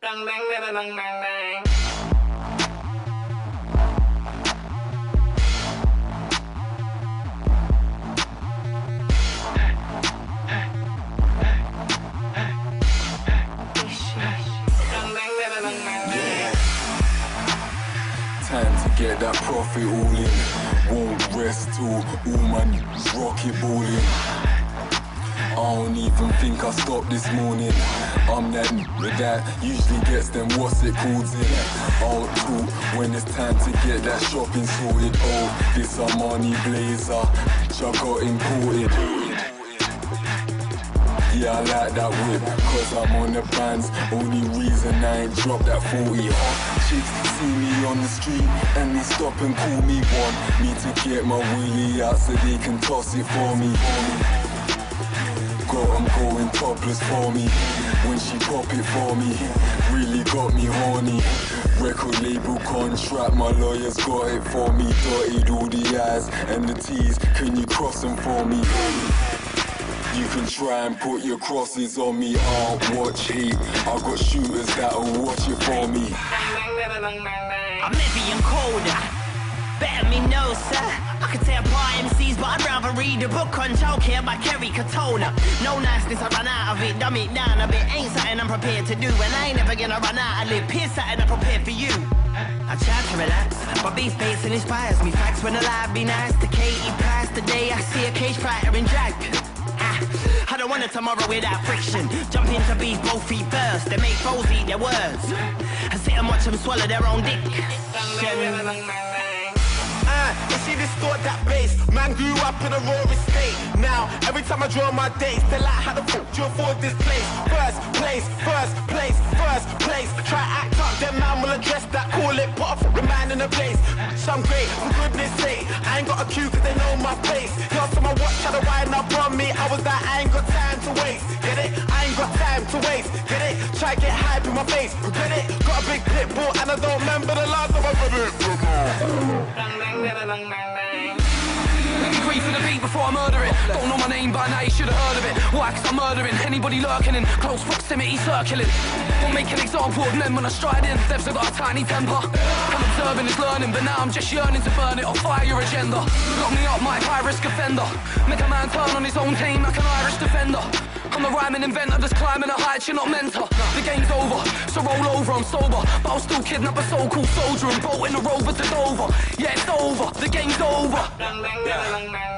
Bang, bang, bang, bang, bang, bang. Time to get that profit all in. Won't rest till all my rocket balling. I don't even think I stopped this morning. I'm that nigga that usually gets them what's it called in. I'll talk when it's time to get that shopping sorted. Oh, this Armani blazer, I got imported. Yeah, I like that whip, cause I'm on the bands. Only reason I ain't dropped that 40. Hot chicks see me on the street and they stop and call me one. Me to get my wheelie out so they can toss it for me. Got 'em going topless for me. When she pop it for me, really got me horny. Record label contract, my lawyers got it for me. Dotted all the I's and the T's. Can you cross them for me? You can try and put your crosses on me. I'll watch heat. I got shooters that'll watch it for me. I'm and colder. Better me know, sir. I can tear apart MCs, read a book on childcare by Kerry Katona. No niceness, I run out of it. Dumb it down a bit. Ain't something I'm prepared to do. And I ain't never gonna run out of lip. Here's something I'm prepared for you. I try to relax, but beef pacing inspires me. Facts when alive, be nice to Katie Price. Today I see a cage fighter in drag. Ah, I don't want a tomorrow without friction. Jump into beef both feet first. They make foes eat their words. I sit and watch them swallow their own dick. Bang, bang, bang, bang, bang, bang. Uh, and she distort that bass. Man grew up in a raw estate. Now, every time I draw my dates, they like how the fuck do you afford this place? First place, first place, first place. Try act up, then man will address that. Call it put up the man in the place. So I'm great, for goodness sake. I ain't got a queue cause they know my face. Y'all to my watch, try to wind up on me. I was like, I ain't got time to waste. Get it? I ain't got time to waste. Get it? Try get hype in my face. Get it? Got a big bull and I don't remember the last time I read it. Grief for the beat before I murder it. Don't know my name by now, you should have heard of it. Why? Cause I'm murdering anybody lurking in close proximity, circling. Won't make an example of men when I stride in. They've still got a tiny temper. I'm observing is learning, but now I'm just yearning to burn it or fire your agenda. Lock me up, my high risk offender. Make a man turn on his own team like an Irish defender. I'm the rhyming inventor, just climbing a height you're not mentor. The game's over, so roll over, I'm sober. But I'll still kidnap a so-called soldier and bolt in a rover to Dover. Yeah, it's over, the game's over.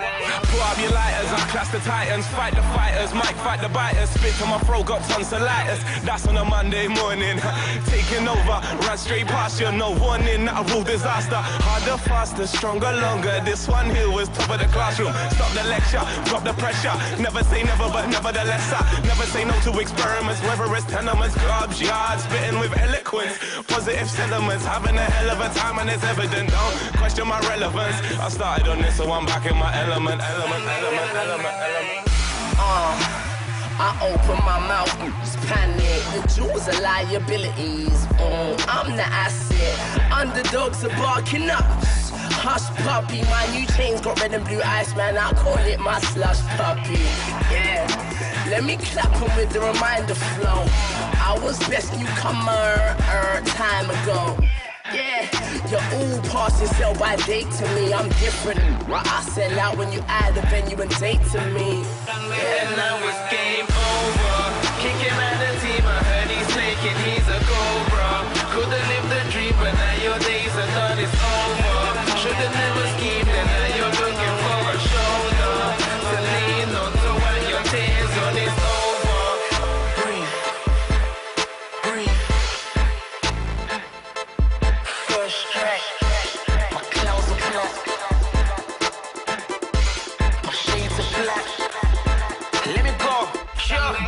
Pull up your lighters, I class the titans, fight the fighters, might fight the biters, spit to my throat, got tons of tonsillitis. That's on a Monday morning, taking over, run straight past you, no warning, I rule disaster. Harder, faster, stronger, longer. This one here was top of the classroom. Stop the lecture, drop the pressure. Never say never, but nevertheless, I never say no to experiments, whether it's tenements, clubs, yards, spitting with eloquence, positive sentiments, having a hell of a time, and it's evident. Don't question my relevance. I started on this, so I'm back in my element, Uh, I open my mouth, it's panic. The jewels are liabilities. Mm, I'm the asset. Underdogs are barking up. Hush puppy, my new chains got red and blue ice, man. I call it my slush puppy. Yeah. Let me clap 'em with the reminder flow. I was best newcomer er, time ago. Yeah, you're all passing sell by date to me. I'm different. I sell out when you add a venue and date to me. And now it's game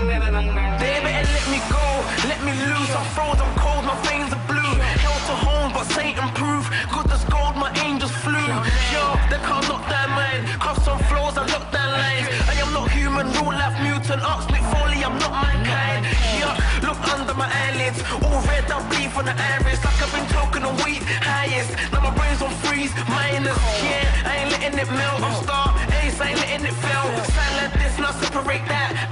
They better let me go, let me loose. I'm frozen I'm cold, my veins are blue. Hell to home, but Satan proof. Good as gold, my angels flew. Yo, they can't knock down mine. Cuffs on floors, I lock down lines. I am not human, real life mutant. Ox Mick Foley, I'm not mankind. Yuck, look under my eyelids. All red, I bleed from the iris. Like I've been talking a week, highest. Now my brain's on freeze, minus. Yeah, I ain't letting it melt. I'm star, ace, I ain't letting it fail. Sign like this, now separate that. I